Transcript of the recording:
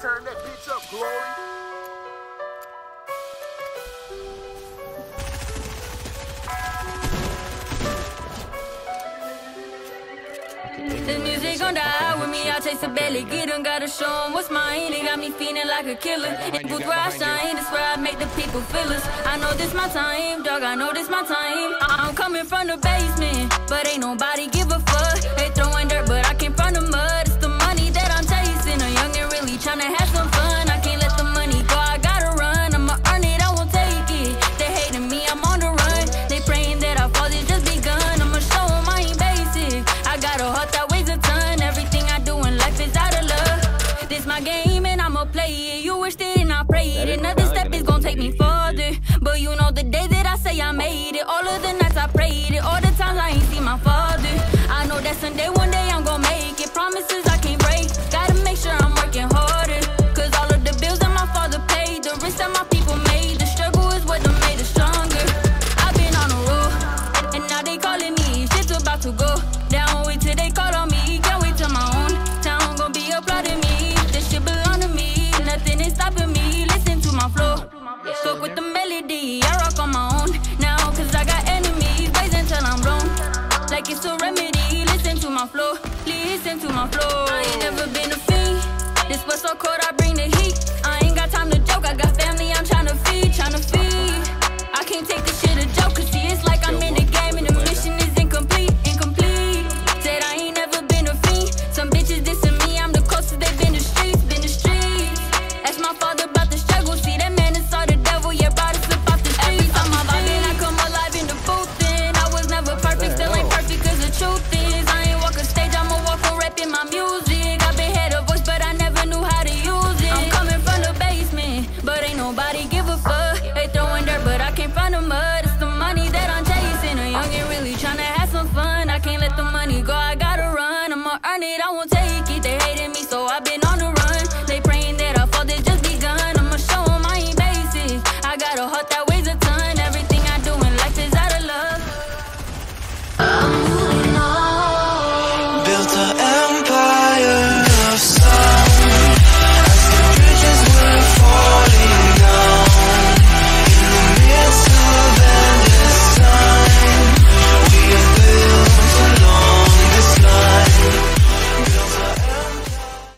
turn that bitch up, Glory. The music gon' die with me, I taste the belly, Get get 'em, gotta show 'em what's mine. They got me feeling like a killer. It booth where I shine, that's where I make the people feel us. I know this my time, dog, I know this my time. I- I'm coming from the basement, but ain't nobody This my game and I'ma play it. You wished it and I prayed. It. Another step is gonna take me further. But you know the day that I say I made it. All of the nights I prayed it. All the times I ain't see my father. I know that someday, one day with. I rock on my own now, cause I got enemies. Blazing till I'm blown. Like it's a remedy. Listen to my flow. Listen to my flow. I ain't never been a fiend. This was so cold, I bring the heat. I ain't got time to joke. I got family I'm tryna feed, tryna feed. I can't take this shit a joke, cause see, it's like I'm in the game and the mission is incomplete, incomplete. Said I ain't never been a fiend. Some bitches dissing me, I'm the closest they've been to streets, been to streets. Ask my father about the struggle, see it, I won't take